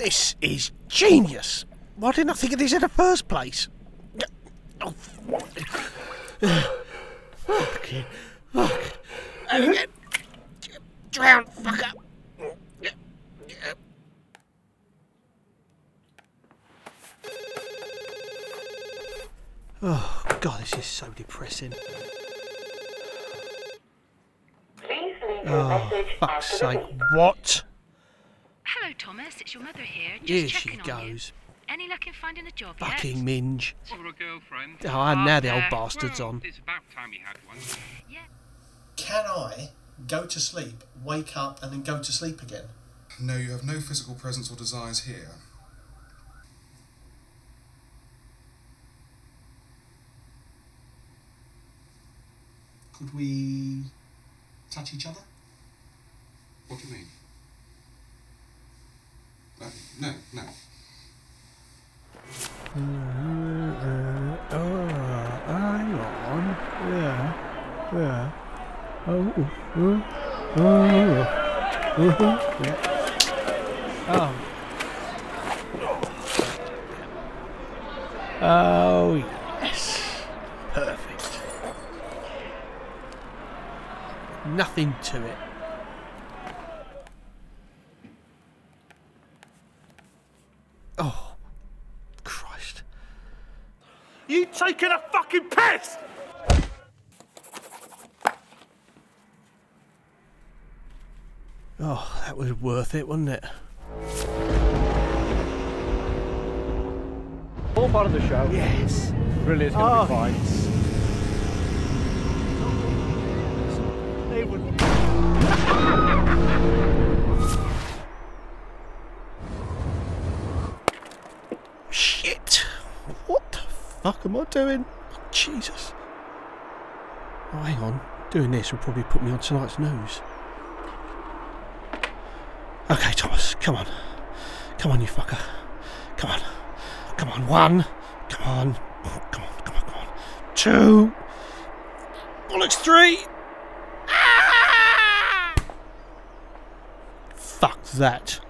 is genius. Why didn't I think of this in the first place? Oh, fuck. Again. Drown, fucker. Oh, God, this is so depressing. Please leave your Oh, message fuck's sake. What? Hello, Thomas. It's your mother here. Just Here she checking on you. goes. Any luck in finding a job Fucking yet? minge. Or a girlfriend. Oh, and now the old bastard's well, on. It's about time you had one. Yeah. Can I go to sleep, wake up, and then go to sleep again? No, you have no physical presence or desires here. Could we touch each other? What do you mean? Uh, no, no. Oh, on. Yeah. Yeah. Oh. Oh. Oh. Oh. Yeah. Oh. Oh, yes. Perfect. Nothing to it. Oh, Christ. You taking a fucking piss? Oh, that was worth it, wasn't it? All part of the show. Yes. Brilliant. It's gonna Oh. be fine. Shit! What the fuck am I doing? Oh, Jesus. Oh, hang on. Doing this will probably put me on tonight's news. Okay, Thomas, come on. Come on, you fucker. Come on. Come on, one. Come on. Come on, come on, come on. Two. Bollocks, three. Ah! Fuck that.